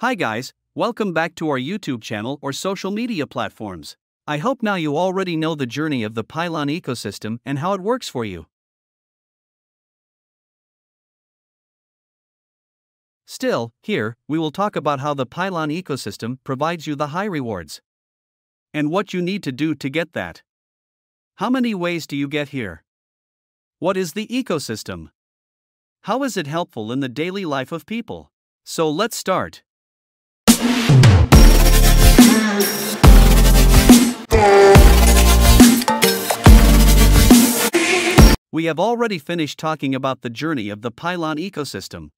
Hi guys, welcome back to our YouTube channel or social media platforms. I hope now you already know the journey of the Pylon ecosystem and how it works for you. Still, here, we will talk about how the Pylon ecosystem provides you the high rewards. And what you need to do to get that. How many ways do you get here? What is the ecosystem? How is it helpful in the daily life of people? So let's start. We have already finished talking about the journey of the Pylon ecosystem.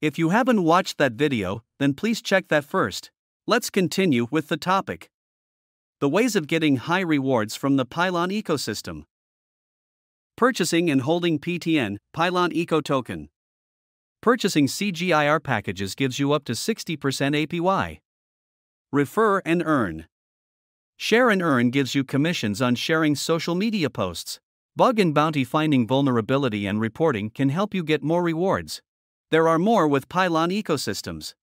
If you haven't watched that video, then please check that first. Let's continue with the topic. The ways of getting high rewards from the Pylon ecosystem. Purchasing and holding PETN, Pylon Eco Token. Purchasing CGIR packages gives you up to 60% APY. Refer and earn. Share and earn gives you commissions on sharing social media posts. Bug and bounty finding vulnerability and reporting can help you get more rewards. There are more with Pylon ecosystems.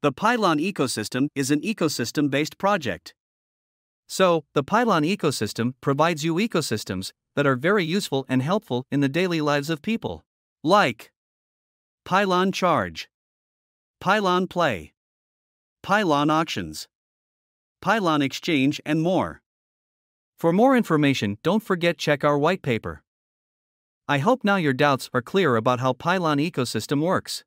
The Pylon ecosystem is an ecosystem based project. So, the Pylon ecosystem provides you ecosystems that are very useful and helpful in the daily lives of people. Like Pylon Charge, Pylon Play, Pylon Auctions, Pylon Exchange, and more. For more information, don't forget check our white paper. I hope now your doubts are clear about how Pylon ecosystem works.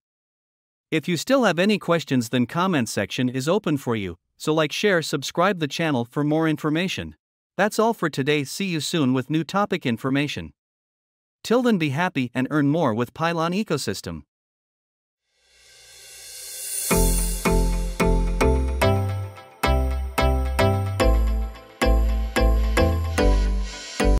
If you still have any questions then comment section is open for you, so like share subscribe the channel for more information. That's all for today see you soon with new topic information. Till then be happy and earn more with Pylon ecosystem.